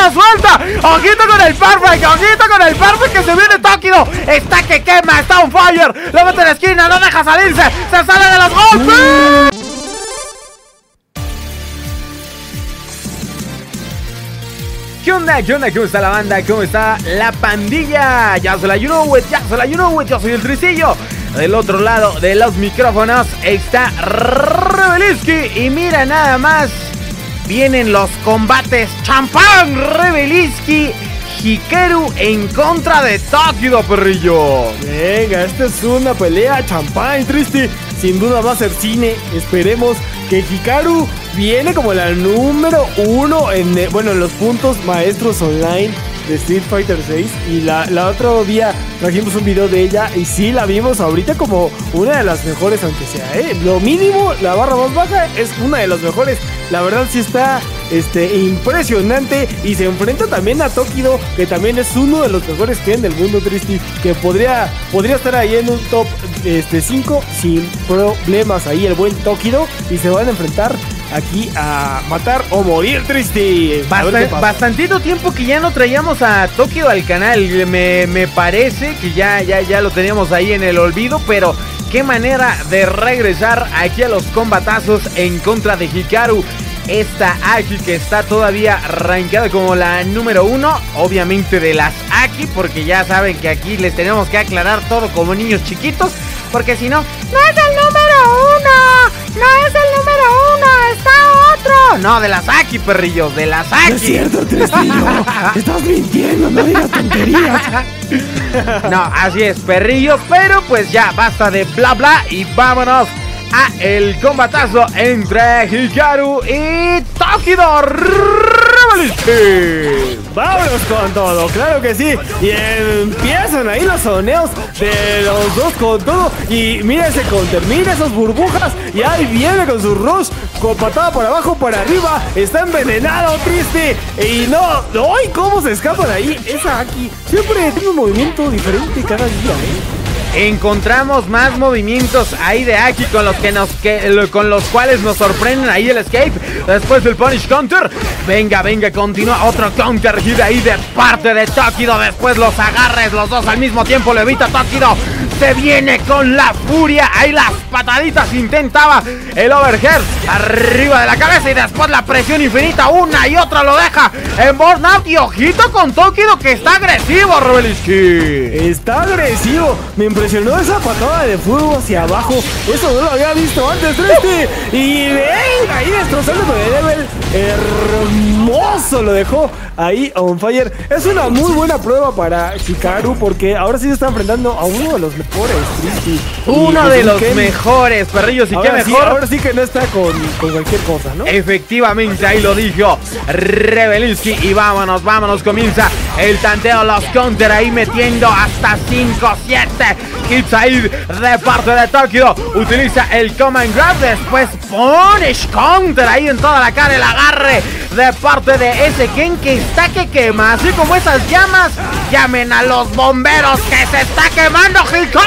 la suelta. Ojito con el perfect, ojito con el perfect que se viene Tokido. Está que quema, está on fire. Lo mete en la esquina, no deja salirse. Se sale de los golpes. ¿Qué onda? ¿Qué onda? ¿Cómo está la banda? ¿Cómo está la pandilla? Ya se la you know it, ya se la you know it, yo soy el Tricillo. Del otro lado de los micrófonos está Rebeliski. Y mira nada más, vienen los combates champán Rebeliski. Hikaru en contra de Tokido, perrillo. Venga, esta es una pelea champán, triste. Sin duda va a ser cine. Esperemos que Hikaru viene como la número uno en, eh, bueno, en los puntos maestros online de Street Fighter 6 y la, la otro día trajimos un video de ella y sí la vimos ahorita como una de las mejores aunque sea, ¿eh? Lo mínimo, la barra más baja es una de las mejores. La verdad sí está este, impresionante y se enfrenta también a Tokido que también es uno de los mejores que en el mundo Tristy que podría, podría estar ahí en un top este, 5 sin problemas ahí el buen Tokido y se van a enfrentar aquí a matar o morir. Basta- bastantito tiempo que ya no traíamos a Tokio al canal. Me, me parece que ya, ya, ya lo teníamos ahí en el olvido, pero qué manera de regresar aquí a los combatazos en contra de Hikaru. Esta Aki que está todavía rankeada como la número uno, obviamente de las Aki, porque ya saben que aquí les tenemos que aclarar todo como niños chiquitos, porque si no, no es el número uno, no es el número uno, está otro. No, de las Aki, perrillos, de las Aki. No es cierto. Estás mintiendo, no digas tonterías. No, así es, perrillo, pero pues ya basta de bla bla y vámonos a el combatazo entre Hikaru y Tokido Vámonos con todo, claro que sí. Y empiezan ahí los soneos de los dos con todo. Y mira ese counter, mira esas burbujas. Y ahí viene con su rush, con patada por abajo, por arriba. Está envenenado, triste. Y no, ¡ay! ¿Cómo se escapan ahí? Esa aquí siempre tiene un movimiento diferente cada día, ¿eh? Encontramos más movimientos ahí de Aki con los que nos que, con los cuales nos sorprenden ahí el escape después del punish counter. Venga, venga, continúa otro counter hit ahí de parte de Tokido. Después los agarres, los dos al mismo tiempo lo evita Tokido. Se viene con la furia. Ahí las pataditas intentaba el overhead arriba de la cabeza y después la presión infinita. Una y otra lo deja en burnout. Y ojito con Tokido que está agresivo, Rebeliski. Está agresivo. Me impresionó esa patada de fuego hacia abajo. Eso no lo había visto antes. Y venga, ahí destrozando de level. Hermoso lo dejó ahí on fire. Es una muy buena prueba para Hikaru porque ahora sí se está enfrentando a uno de los Uno pues, de los Ken. mejores perrillos y qué Ahora sí, mejor. ahora sí que no está con, con cualquier cosa, ¿no? Efectivamente, ahí lo dijo Rebelinsky. Y vámonos, vámonos, comienza el tanteo, los counter ahí metiendo hasta 5, 7 hits ahí de parte de Tokio. Utiliza el command grab, después punish counter ahí en toda la cara, el agarre de parte de ese Ken que está que quema. Así como esas llamas, llamen a los bomberos que se está quemando Hikaru.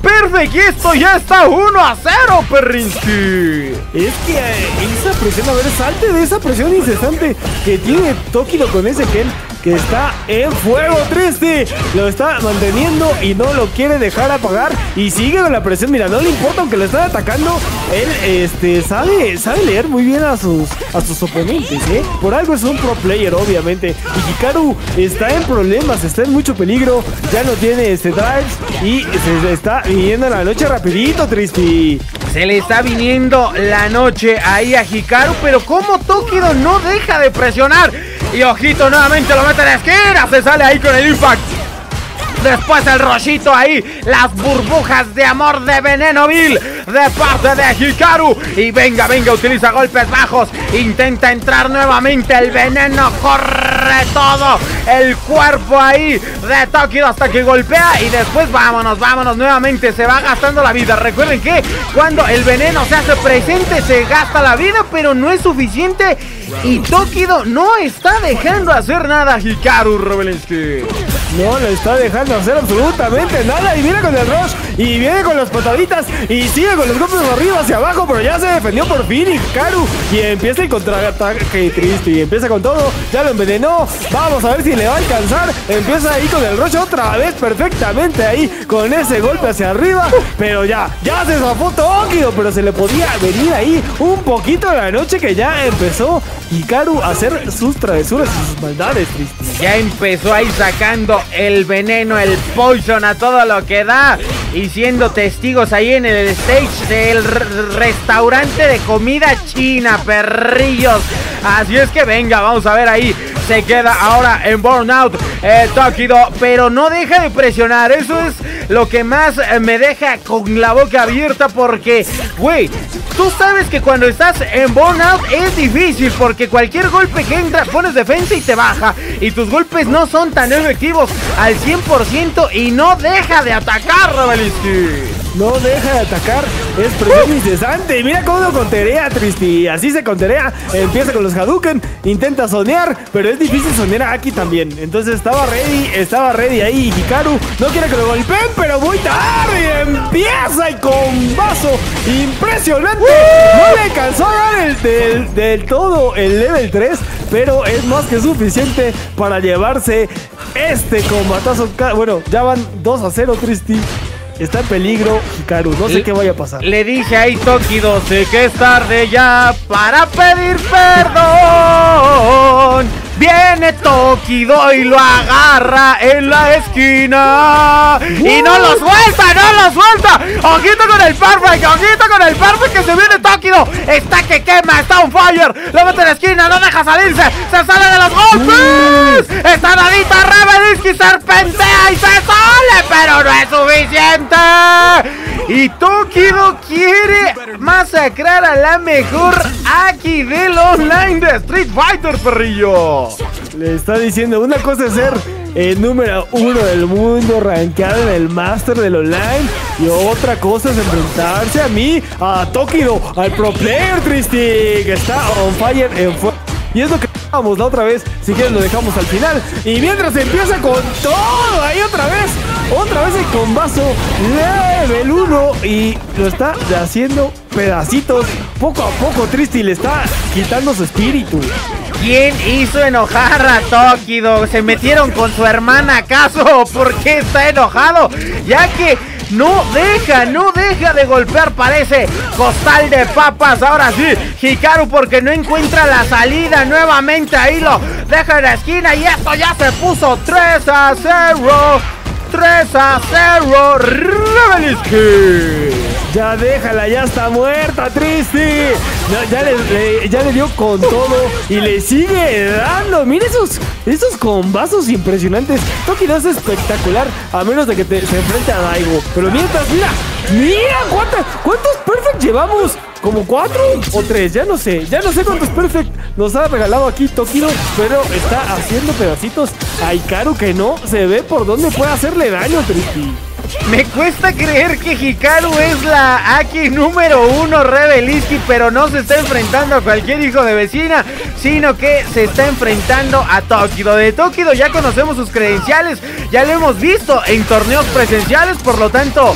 Perfect, y esto ya está 1 a 0, Perrinsky. Es que eh, esa presión, a ver, salte de esa presión incesante que tiene Tokido con ese Ken que está en fuego triste. Lo está manteniendo y no lo quiere dejar apagar. Y sigue con la presión. Mira, no le importa aunque lo están atacando. Él este, sabe, sabe leer muy bien a sus, a sus oponentes, ¿eh? Por algo es un pro player, obviamente. Y Hikaru está en problemas, está en mucho peligro. Ya no tiene este drives y se está viniendo la noche rapidito, Tristy. Se le está viniendo la noche ahí a Hikaru, pero como Tokido no deja de presionar. Y ojito, nuevamente lo mete en la esquina, se sale ahí con el impact. Después el rollito ahí, las burbujas de amor de veneno vil de parte de Hikaru. Y venga, venga, utiliza golpes bajos. Intenta entrar nuevamente el veneno, corre todo el cuerpo ahí de Tokido hasta que golpea. Y después vámonos, vámonos, nuevamente se va gastando la vida. Recuerden que cuando el veneno se hace presente se gasta la vida, pero no es suficiente. Y Tokido no está dejando hacer nada a Hikaru Rebelinsky. No, lo está dejando dejando hacer absolutamente nada. Y viene con el rush. Y viene con las pataditas. Y sigue con los golpes de arriba hacia abajo. Pero ya se defendió por fin. Y Karu. Y empieza el contraataque triste. Y empieza con todo. Ya lo envenenó. Vamos a ver si le va a alcanzar. Empieza ahí con el rush otra vez perfectamente ahí. Con ese golpe hacia arriba. Pero ya, ya se zafó Tokido. Pero se le podía venir ahí un poquito de la noche que ya empezó Hikaru a hacer sus travesuras y sus maldades, triste. Ya empezó ahí sacando el veneno, el poison a todo lo que da. Y siendo testigos ahí en el stage del restaurante de comida china, perrillos. Así es que venga, vamos a ver ahí. Se queda ahora en burnout eh, Tokido, pero no deja de presionar. Eso es lo que más me deja con la boca abierta porque, güey, Tú sabes que cuando estás en burnout es difícil porque cualquier golpe que entra pones defensa y te baja. Y tus golpes no son tan efectivos al 100% y no deja de atacar, Raveliski no deja de atacar, es presión incesante. Y mira cómo lo conterea, Tristy. Así se conterea. Empieza con los Hadouken, intenta sonear, pero es difícil sonear a Aki también. Entonces estaba ready, estaba ready ahí. Hikaru no quiere que lo golpeen, pero muy tarde. Empieza y con vaso impresionante. No le alcanzó a dar el, del, del todo el level 3, pero es más que suficiente para llevarse este combatazo. Bueno, ya van 2 a 0, Tristy. Está en peligro Hikaru, no sé qué vaya a pasar. Le dije a Tokido, sé que es tarde ya para pedir perdón. Viene Tokido y lo agarra en la esquina. Y no lo suelta, no lo suelta. Ojito con el perfect, ojito con el perfect que se viene Tokido. Está que quema, está on fire. Lo mete en la esquina, no deja salirse. Se sale de los golpes. Está nadita Rebeliski, serpentea y se sale, pero no es suficiente. Y Tokido quiere masacrar a la mejor Aki del online de Street Fighter, perrillo. Le está diciendo, una cosa es ser el número uno del mundo, rankeado en el Master del Online. Y otra cosa es enfrentarse a mí, a Tokido, al pro player, Tristy, que está on fire en fuego. Y es lo que vamos la otra vez. Si quieren lo dejamos al final. Y mientras empieza con todo ahí otra vez. Otra vez el combazo level 1. Y lo está haciendo pedacitos. Poco a poco Tristy le está quitando su espíritu. ¿Quién hizo enojar a Tokido? ¿Se metieron con su hermana acaso? ¿Por qué está enojado? Ya que no deja, no deja de golpear, parece costal de papas. Ahora sí, Hikaru porque no encuentra la salida nuevamente. Ahí lo deja en la esquina y esto ya se puso 3 a 0. 3 a 0. Rebeliski. Ya déjala, ya está muerta, Tristy. Ya, le, dio con todo y le sigue dando. Mira esos, esos combazos impresionantes. Toki es espectacular, a menos de que te, se enfrente a Daigo. Pero mientras, mira, mira cuántos perfect llevamos. ¿Como cuatro o tres? Ya no sé. Ya no sé cuántos perfect nos ha regalado aquí Tokido. Pero está haciendo pedacitos a Ikaru que no se ve por dónde puede hacerle daño, Tristy. Me cuesta creer que Hikaru es la Aki número uno Rebeliski, pero no se está enfrentando a cualquier hijo de vecina, sino que se está enfrentando a Tokido. De Tokido ya conocemos sus credenciales, ya lo hemos visto en torneos presenciales, por lo tanto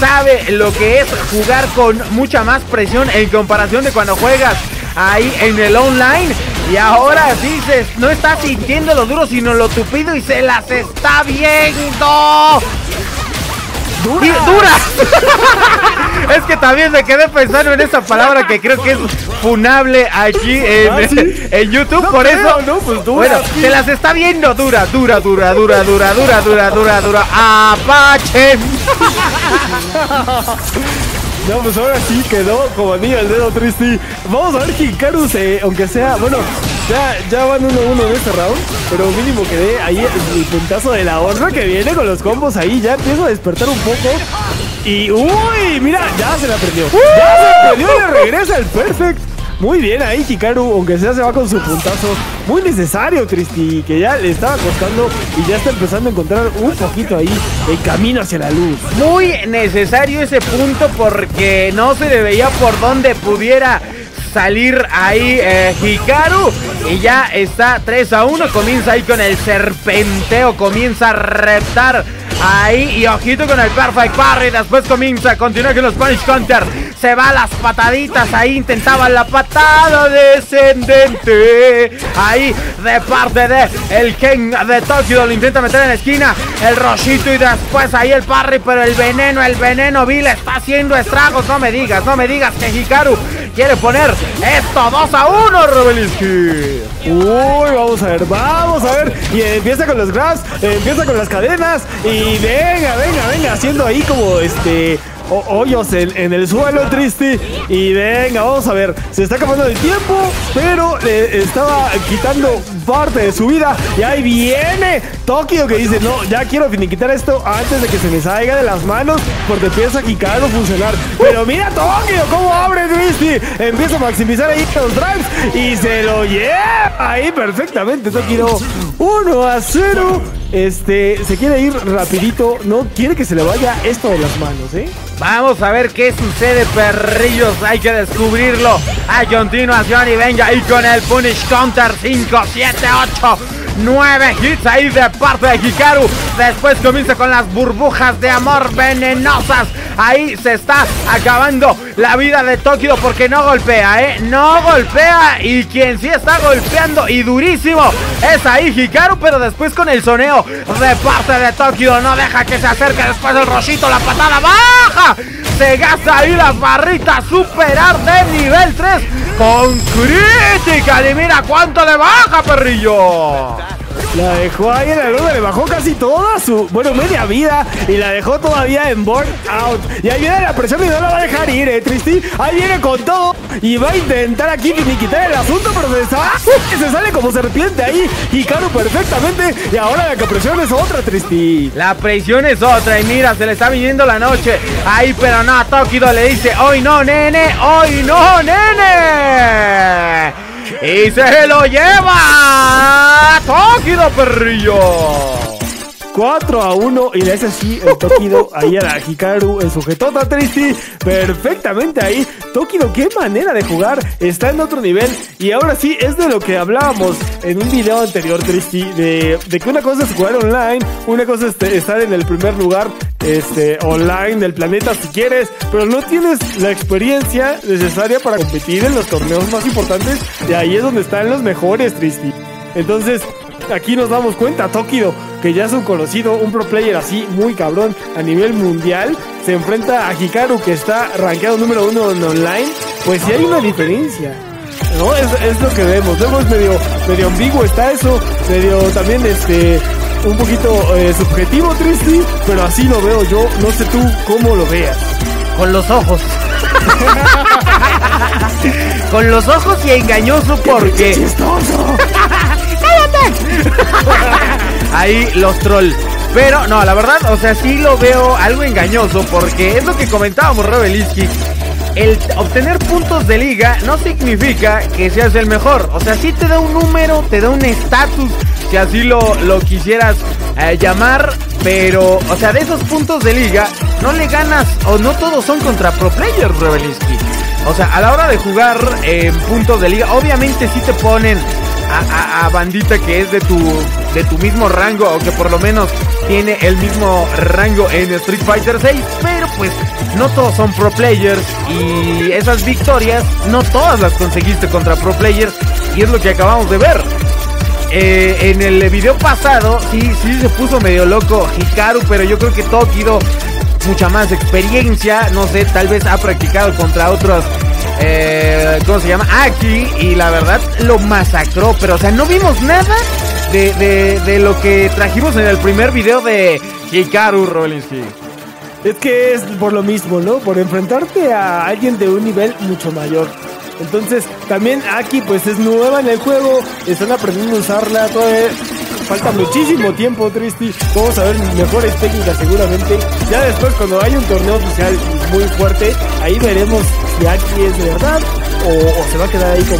sabe lo que es jugar con mucha más presión en comparación de cuando juegas ahí en el online. Y ahora se, no está sintiendo lo duro, sino lo tupido y se las está viendo. ¡Dura! es que también me quedé pensando en esa palabra que creo que es funable aquí en, ah, YouTube. por eso. Pues bueno, se las está viendo dura, dura, dura, dura, dura, dura, dura, dura, dura. Apache. No, pues ahora sí quedó como anillo el dedo triste. Vamos a ver que Hikaru se, aunque sea, bueno, ya, ya van 1-1 uno, en este round, pero mínimo que dé ahí el, puntazo de la honra que viene con los combos ahí. Ya empieza a despertar un poco. Y, uy, mira, ya se la perdió. Ya se perdió y le regresa el perfect. Muy bien ahí Hikaru, aunque sea se va con su puntazo. Muy necesario, Cristi, que ya le estaba costando y ya está empezando a encontrar un poquito ahí el camino hacia la luz. Muy necesario ese punto porque no se le veía por dónde pudiera salir ahí eh, Hikaru. Y ya está 3 a 1. Comienza ahí con el serpenteo. Comienza a reptar Ahí, y ojito con el Perfect Parry. Después comienza, continúa con los Punish Counter. Se va las pataditas. Ahí intentaba la patada descendente. Ahí, de parte de el Ken de Tokio. Lo intenta meter en la esquina. El Roshito y después ahí el Parry. Pero el veneno, el veneno vil está haciendo estragos. No me digas, no me digas que Hikaru quiere poner esto 2 a 1, Rebelinsky. Uy, vamos a ver, vamos a ver. Y empieza con los grabs, empieza con las cadenas. Y venga, venga, venga, haciendo ahí como este hoyos en, el suelo, triste. Y venga, vamos a ver. Se está acabando el tiempo, pero le estaba quitando parte de su vida. Y ahí viene Tokio que dice: No, ya quiero finiquitar esto antes de que se me salga de las manos. Porque empieza a no funcionar. Pero mira Tokio, cómo abre Tristy. Empieza a maximizar ahí los drives y se lo lleva ahí perfectamente. Tokio 1 a 0. Este, se quiere ir rapidito, no quiere que se le vaya esto de las manos, ¿eh? Vamos a ver qué sucede, perrillos, hay que descubrirlo. A continuación y venga ahí con el Punish Counter 5, 7, 8. 9 hits ahí de parte de Hikaru. Después comienza con las burbujas de amor venenosas. Ahí se está acabando la vida de Tokio porque no golpea, ¿eh? No golpea. Y quien sí está golpeando y durísimo es ahí Hikaru. Pero después con el soneo de parte de Tokio no deja que se acerque. Después el Roshito, la patada baja. Se gasta ahí la barrita superar de nivel 3 con crítica. Y mira cuánto le baja, perrillo. La dejó ahí en la luna, le bajó casi toda su, bueno, media vida y la dejó todavía en burn out. Y ahí viene la presión y no la va a dejar ir, eh, Tristy. Ahí viene con todo y va a intentar aquí quitar el asunto, pero se, sale, se sale como serpiente ahí. Y Caro perfectamente. Y ahora la presión es otra, Tristy. La presión es otra y mira, se le está viniendo la noche. Ahí, pero no, Tokido le dice, hoy no, nene, hoy no, nene. Y se lo lleva Tokido Perrillo. 4 a 1 y le hace así el Tokido ahí a la Hikaru en sujetota Tristy perfectamente ahí. Tokido, qué manera de jugar, está en otro nivel y ahora sí es de lo que hablábamos en un video anterior Tristy de, que una cosa es jugar online, una cosa es estar en el primer lugar este, online del planeta si quieres, pero no tienes la experiencia necesaria para competir en los torneos más importantes y ahí es donde están los mejores Tristy. Entonces, aquí nos damos cuenta, Tokido, que ya es un conocido, un pro player así, muy cabrón, a nivel mundial, se enfrenta a Hikaru, que está rankeado número uno en online, pues sí hay una diferencia. ¿No? Es, lo que vemos. Es medio, medio ambiguo está eso, medio también este un poquito eh, subjetivo, Tristy, pero así lo veo yo. No sé tú cómo lo veas. Con los ojos. Con los ojos y engañoso porque. ¡Chistoso! Ahí los trolls. Pero no, la verdad, o sea, sí lo veo algo engañoso porque es lo que comentábamos, Rebeliski. El obtener puntos de liga no significa que seas el mejor. O sea, sí te da un número, te da un estatus, si así lo, lo quisieras eh, llamar. Pero, o sea, de esos puntos de liga, no le ganas, o no todos son contra pro players, Rebeliski. O sea, a la hora de jugar en puntos de liga, obviamente sí te ponen a, bandita que es de tu, de tu mismo rango o que por lo menos tiene el mismo rango en Street Fighter 6, pero pues no todos son pro players y esas victorias no todas las conseguiste contra pro players y es lo que acabamos de ver. Eh, en el video pasado sí, sí se puso medio loco Hikaru, pero yo creo que Tokido mucha más experiencia, no sé, tal vez ha practicado contra otros eh, ¿cómo se llama? Aquí, y la verdad lo masacró, pero o sea, no vimos nada de, de, lo que trajimos en el primer video de Hikaru Rolinski. Es que es por lo mismo, ¿no? Por enfrentarte a alguien de un nivel mucho mayor. Entonces, también Aki pues es nueva en el juego, están aprendiendo a usarla, todavía falta muchísimo tiempo, Tristy. Vamos a ver mejores técnicas seguramente. Ya después, cuando hay un torneo oficial muy fuerte, ahí veremos si Aki es de verdad o, se va a quedar ahí con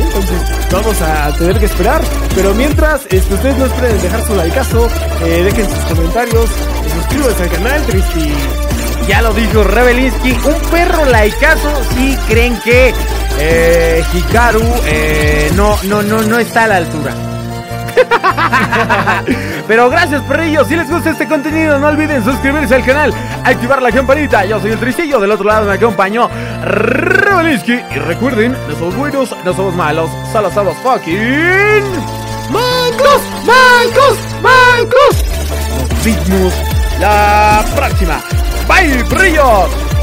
Entonces vamos a tener que esperar. Pero mientras, este, ustedes no esperen dejar su likeazo, eh, dejen sus comentarios, suscríbanse al canal, Tristy. Ya lo dijo Rebelinsky, un perro likeazo si creen que eh, Hikaru eh, no, no, no, no está a la altura. Pero gracias, perrillos. Si les gusta este contenido, no olviden suscribirse al canal, activar la campanita. Yo soy el Tristillo, del otro lado me acompañó Rebelinsky. Y recuerden, no somos buenos, no somos malos, solo somos fucking. ¡Mancos! ¡Mancos! ¡Mancos! Nos vemos la próxima. ¡Bye, perrillos!